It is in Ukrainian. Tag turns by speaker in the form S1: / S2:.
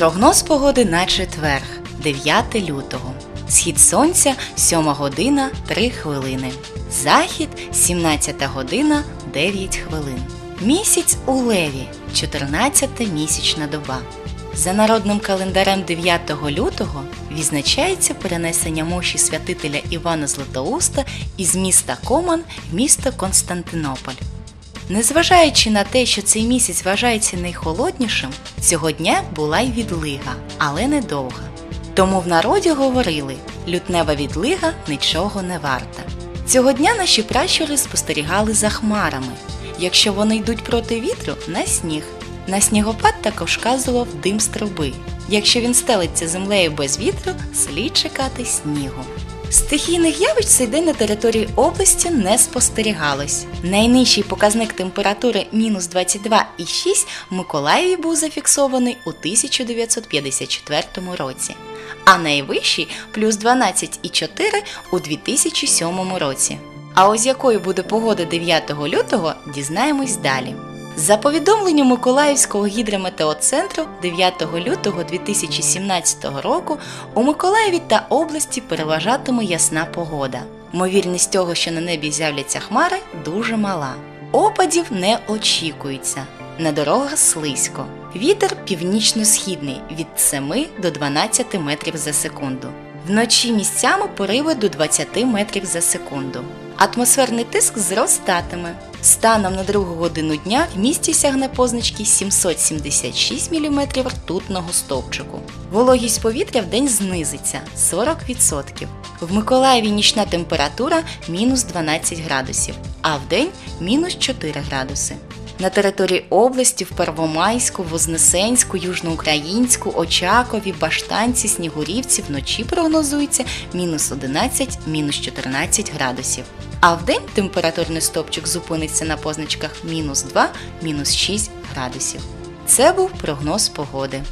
S1: Прогноз погоди на четверг, 9 лютого. Схід сонця 7 година 3 хвилини. Захід 17 година 9 хвилин. Місяць у леві 14 місячна доба. За народним календарем 9 лютого відзначається перенесення мощі святителя Івана Златоуста із міста Коман в місто Константинополь. Незважаючи на те, що цей місяць вважається найхолоднішим, цього дня була й відлига, але недовга. Тому в народі говорили: лютнева відлига нічого не варта. Цього дня наші пращури спостерігали за хмарами. Якщо вони йдуть проти вітру, на сніг. На снігопад також вказував дим з труби. Якщо він стелиться землею без вітру, слід чекати снігу. Стихійних явищ цей день на території області не спостерігалось. Найнижчий показник температури мінус 22,6 в Миколаєві був зафіксований у 1954 році, а найвищий плюс 12,4 у 2007 році. А ось якою буде погода 9 лютого, дізнаємось далі. За повідомленням Миколаївського гідрометеоцентру 9 лютого 2017 року у Миколаєві та області переважатиме ясна погода. Ймовірність того, що на небі з'являться хмари, дуже мала. Опадів не очікується. На дорогах слизько. Вітер північно-східний від 7 до 12 метрів за секунду. Вночі місцями пориви до 20 метрів за секунду. Атмосферний тиск зростатиме. Станом на другу годину дня в місті сягне позначки 776 мм ртутного стовпчику. Вологість повітря в день знизиться 40%. В Миколаєві нічна температура мінус 12 градусів, а в день мінус 4 градуси. На території області в Первомайську, Вознесенську, Южноукраїнську, Очакові, Баштанці, Снігурівці вночі прогнозується мінус 11, мінус 14 градусів. А в день температурний стопчик зупиниться на позначках мінус 2, мінус 6 градусів. Це був прогноз погоди.